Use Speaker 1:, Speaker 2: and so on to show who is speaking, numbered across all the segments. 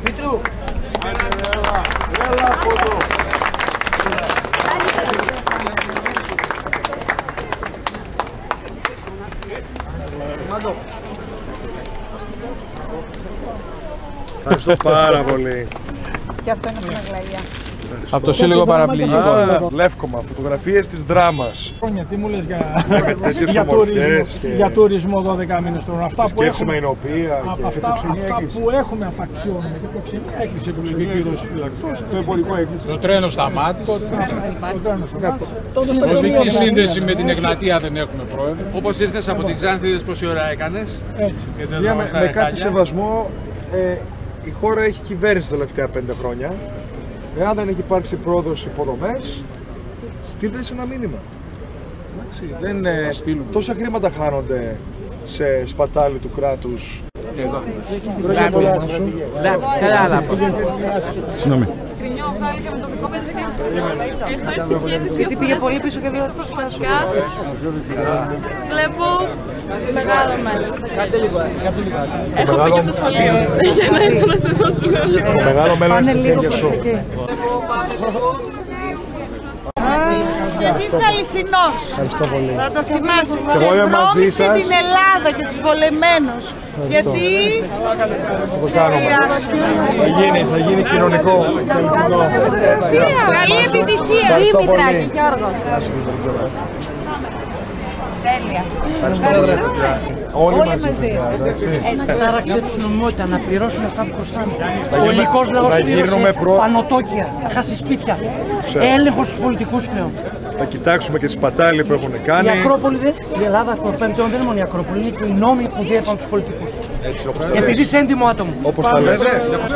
Speaker 1: Μήτρου. Έλα από εδώ. Ευχαριστώ πάρα πολύ.
Speaker 2: Και αυτό είναι στην Αγλαία.
Speaker 3: Από το Σύλλογο Παραπληγικών.
Speaker 1: Α, Λεύκομα, φωτογραφίες της δράμας.
Speaker 4: χρόνια. Τι μου λες για,
Speaker 1: τέτοιες
Speaker 4: για,
Speaker 1: ομορφιές
Speaker 4: τουρισμό,
Speaker 1: και-
Speaker 4: για τουρισμό 12 μήνες τώρα. Αυτά που
Speaker 1: Σκέψη
Speaker 4: έχουμε,
Speaker 1: με εινοποιία.
Speaker 4: α-
Speaker 1: και
Speaker 4: αυτά,
Speaker 1: φιλοξενία
Speaker 4: αυτά
Speaker 1: έκλεισε.
Speaker 4: που έχουμε αφαξιώνουμε. Και προξενία έκλεισε που λέγει ο κύριος Φυλακτός.
Speaker 1: Το εμπορικό έκλεισε.
Speaker 3: Το τρένο σταμάτησε.
Speaker 4: Το τρένο σταμάτησε.
Speaker 3: Μουσική σύνδεση με την Εγνατία δεν έχουμε πρόεδρο.
Speaker 5: Όπως ήρθες από την Ξάνθη, είδες πόση ώρα έκανες;
Speaker 4: Έτσι.
Speaker 1: Παιδιά, με, με κάθε σεβασμό, ε, η χώρα έχει κυβέρνηση τα τελευταία πέντε χρόνια. Εάν δεν έχει υπάρξει πρόοδος στις υποδομές, στείλτε σε ένα μήνυμα. Εντάξει, δεν, ε, τόσα χρήματα χάνονται σε σπατάλη του κράτους.
Speaker 3: Συγγνώμη.
Speaker 2: Κρινιό, χάλικα με το δικό παιδί Γιατί πήγε πολύ πίσω και δύο πραγματικά. Βλέπω μεγάλο μέλος. Έχω φύγει από το σχολείο για να έρθω να σε δώσω
Speaker 1: Το μεγάλο μέλλον είναι στα χέρια σου.
Speaker 2: Γιατί είσαι αληθινός.
Speaker 1: Ευχαριστώ πολύ.
Speaker 2: Θα το θυμάσαι.
Speaker 1: εγώ είμαι μαζί
Speaker 2: Ξεβρώμισε
Speaker 1: σας.
Speaker 2: την Ελλάδα και τους βολεμένους. Γιατί
Speaker 1: Θα το κάνουμε. Θα γίνει, θα γίνει κοινωνικό. πολιτικό.
Speaker 2: καλή επιτυχία.
Speaker 1: Ευχαριστώ πολύ.
Speaker 6: Τέλεια.
Speaker 1: Ευχαριστώ, ρε παιδιά. Όλοι μαζί. εντάξει.
Speaker 7: Τάραξε τη νομιμότητα να πληρώσουν αυτά που χρωστάνε. Ο
Speaker 1: γίνουμε-
Speaker 7: ελληνικός λαός
Speaker 1: θα γίνουμε προ-
Speaker 7: πανωτόκια, θα χάσει σπίτια.
Speaker 1: Ξέρω.
Speaker 7: Έλεγχος στους πολιτικούς πλέον.
Speaker 1: Θα κοιτάξουμε και τις πατάλοι που έχουν
Speaker 7: Η
Speaker 1: κάνει.
Speaker 7: Ακρόπολη δεν. Η Ελλάδα το πέμπτο δεν είναι μόνο η Ακρόπολη, είναι και οι νόμοι που διέπαν τους πολιτικούς.
Speaker 1: Έτσι, όπως τα
Speaker 7: Επειδή
Speaker 1: λες.
Speaker 7: είσαι έντιμο άτομο.
Speaker 1: Όπως τα λες.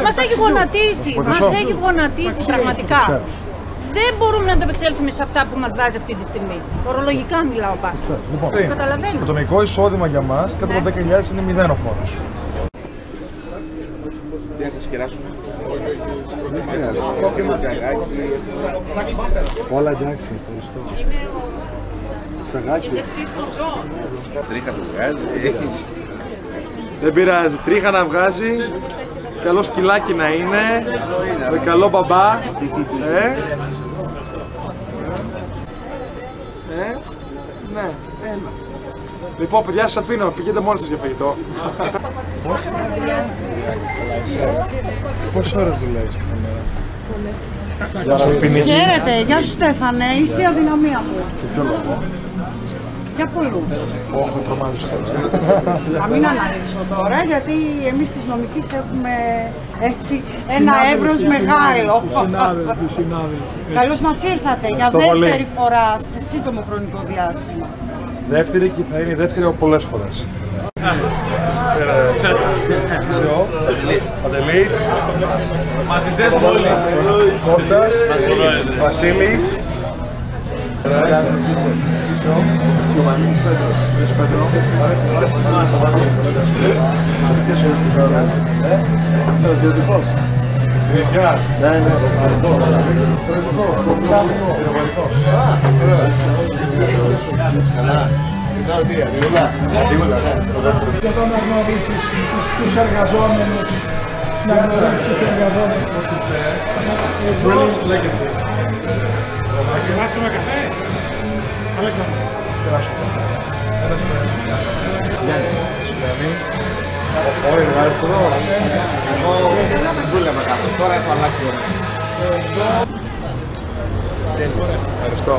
Speaker 6: Μας έχει γονατίσει. Μας έχει γονατίσει πραγματικά. Δεν μπορούμε να ανταπεξέλθουμε σε αυτά που μας βάζει αυτή τη στιγμή. Φορολογικά μιλάω πάνω.
Speaker 1: Λοιπόν,
Speaker 6: Καταλαβαίνω.
Speaker 1: το τονικό εισόδημα για μας κάτω από 10.000 είναι μηδέν ο φόρος. Όλα εντάξει, ευχαριστώ. Σαγάκι.
Speaker 8: Τρίχα του βγάζει.
Speaker 1: Δεν πειράζει, τρίχα να βγάζει, καλό σκυλάκι να είναι, με καλό μπαμπά. Ε, ε, ναι, έλα. Λοιπόν, παιδιά, σας αφήνω, πηγαίνετε μόνοι σας για φαγητό. Πόσες ώρες δουλεύεις κάθε μέρα; Για να μην πίνει.
Speaker 2: Χαίρετε, γεια σου Στέφανε, είσαι η αδυναμία μου.
Speaker 1: Και ποιο λόγο.
Speaker 2: Για πολλού.
Speaker 1: Όχι, με τρομάζεις τώρα.
Speaker 2: Να μην αναλύσω τώρα, γιατί εμείς της νομικής έχουμε έτσι ένα εύρος μεγάλο.
Speaker 4: Συνάδελφοι, συνάδελφοι.
Speaker 2: Καλώς μας ήρθατε για
Speaker 1: Ευχαριστώ πολύ.
Speaker 2: δεύτερη φορά σε σύντομο χρονικό διάστημα.
Speaker 1: Δεύτερη και θα είναι η δεύτερη από πολλές φορές. Σισεώ, Παντελής,
Speaker 5: Μαθητές μου όλοι.
Speaker 1: Κώστας, Βασίλης,
Speaker 4: Και όταν να γνωρίσεις τους, τους εργαζόμενους, να γνωρίσεις τους εργαζόμενους.
Speaker 1: Brilliant legacy.
Speaker 4: Να γεμάσουμε καφέ. Αλέξανδρο.
Speaker 1: Ένας Γιάννης. Γιάννη. Όχι, εργάζεσαι εδώ.
Speaker 5: Εγώ δούλευα κάπου. Τώρα έχω αλλάξει ώρα.
Speaker 1: Ευχαριστώ.